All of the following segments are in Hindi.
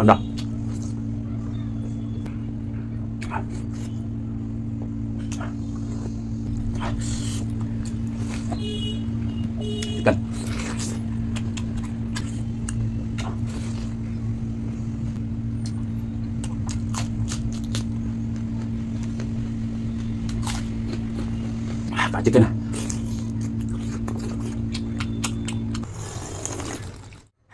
간다. 일단 아, 맛있겠나?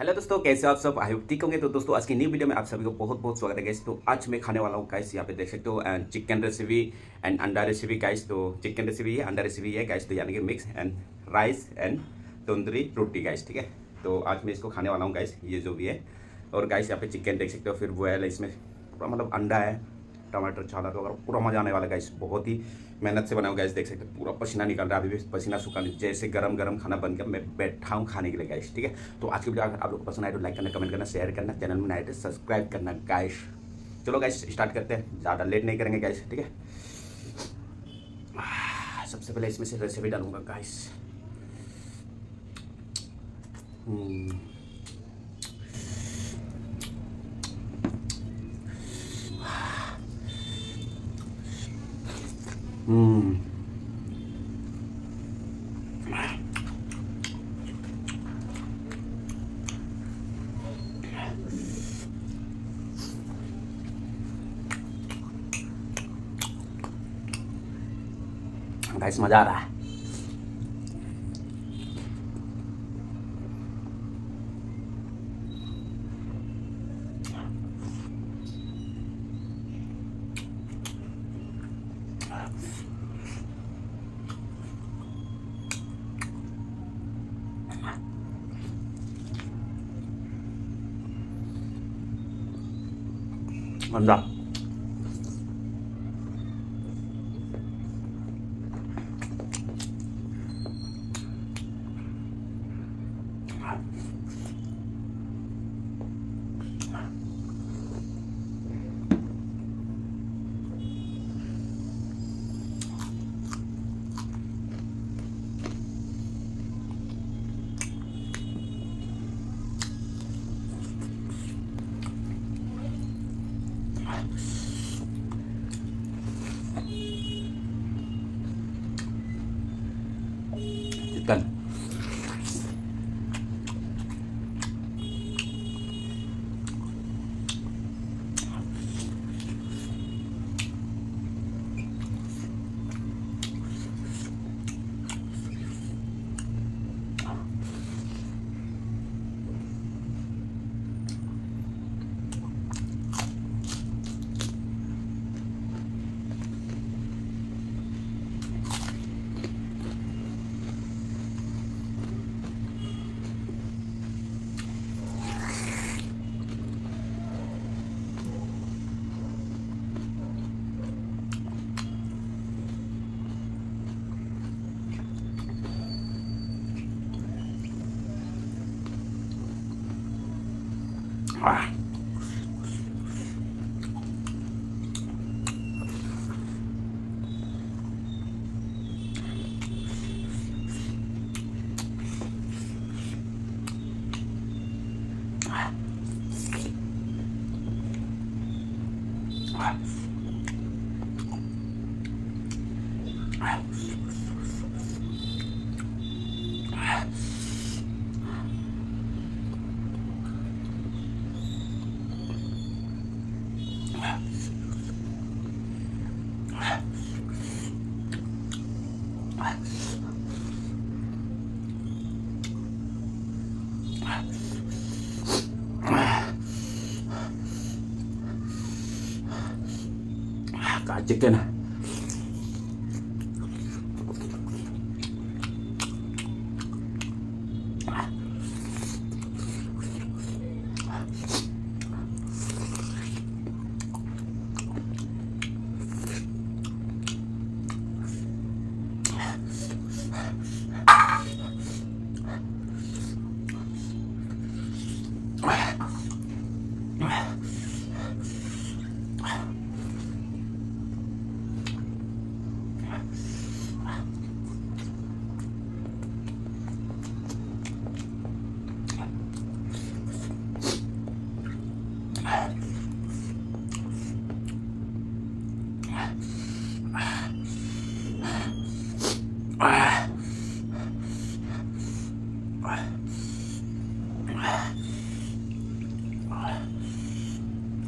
हेलो दोस्तों, कैसे आप सब? आई ठीक होंगे। तो दोस्तों, आज की न्यू वीडियो में आप सभी को बहुत बहुत स्वागत है गैस तो आज मैं खाने वाला हूँ गाइस यहाँ पे देख सकते हो एंड चिकन रेसिपी एंड अंडा रेसिपी गाइस तो चिकन रेसिपी है, अंडा रेसिपी है गाइस तो यानी कि mix and rice and tandoori roti guys ठीक है? तो आज मैं इसको खाने वाला हूँ गाइस ये जो भी है। और गाइस यहाँ पे चिकन देख सकते हो, फिर बॉयल है, इसमें मतलब अंडा है। टमाटर छाला तो अगर पूरा मज़ा आने वाला गैस बहुत ही मेहनत से बनाओ गैस देख सकते पूरा पसीना निकल रहा है, अभी भी पसीना सूखा नहीं, जैसे गरम गरम खाना बन गया, मैं बैठा हूँ खाने के लिए गैस ठीक है? तो आज की वीडियो अगर आप लोग को पसंद आए तो लाइक करना कमेंट करना शेयर करना चैनल में नए तो सब्सक्राइब करना गाइस चलो गैस स्टार्ट करते हैं। ज़्यादा लेट नहीं करेंगे गैस ठीक है? सबसे पहले इसमें से रेसिपी डालूँगा गाइस गाइस मजा आ रहा है अंडा Ah. Ah. cả chicken này.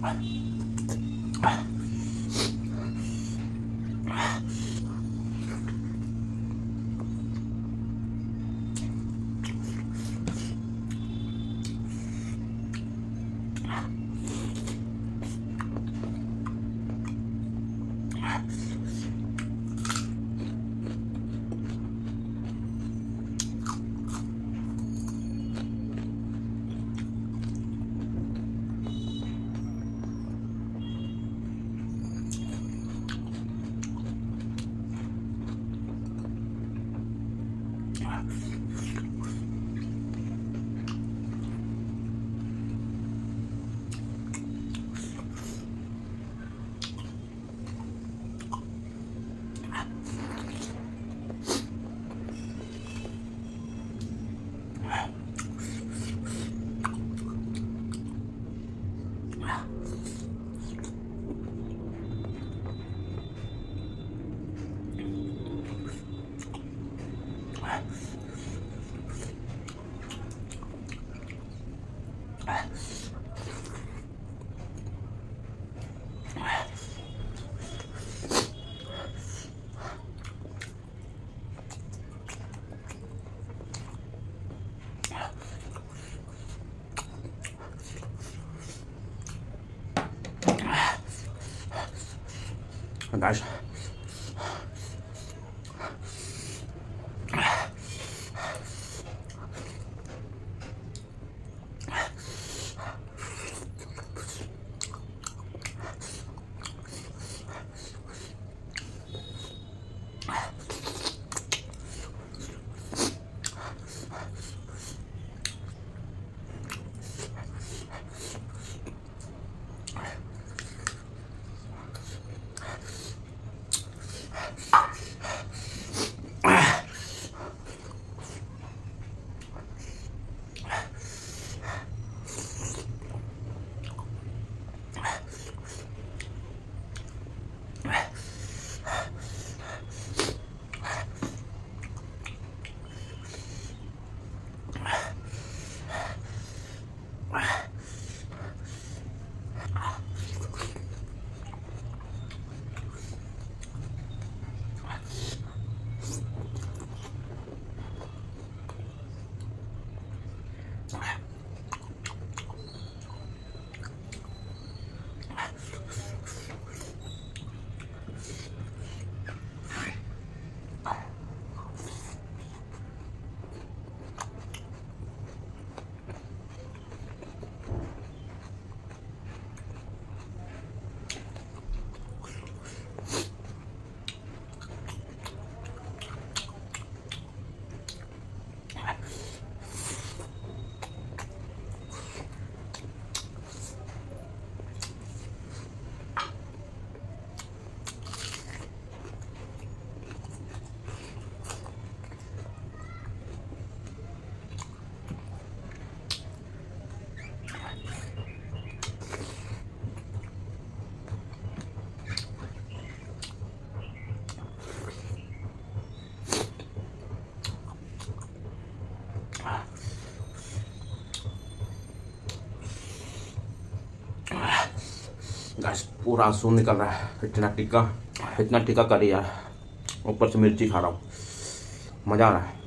아. 很难受 gas पूरा आँसू निकल रहा है। इतना टिक्का इतना टिक्का करी यार। ऊपर से मिर्ची खा रहा हूँ। मज़ा आ रहा है।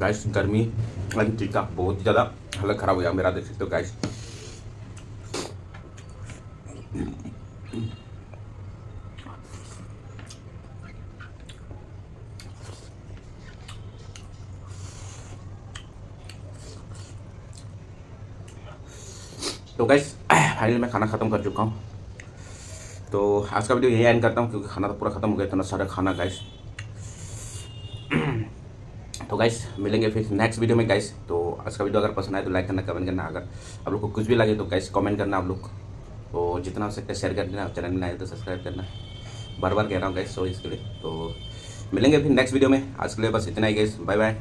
गाइस गर्मी टीका बहुत ही ज़्यादा हालत ख़राब हो गया मेरा देख सकते हो गाइस तो गाइस फाइनली मैं खाना ख़त्म कर चुका हूँ। तो आज का वीडियो यही एंड करता हूँ, क्योंकि खाना तो पूरा ख़त्म हो गया इतना सारा खाना गाइस तो गाइस मिलेंगे फिर नेक्स्ट वीडियो में गाइस तो आज का वीडियो अगर पसंद आए तो लाइक करना कमेंट करना. अगर आप लोग को कुछ भी लगे तो गाइस कमेंट करना आप लोग. तो जितना हो सकता है शेयर कर देना चैनल में आए तो सब्सक्राइब करना. बार बार कह रहा हूँ गाइस सो इसके लिए. तो मिलेंगे फिर नेक्स्ट वीडियो में. आज के लिए बस इतना ही गाइस बाय बाय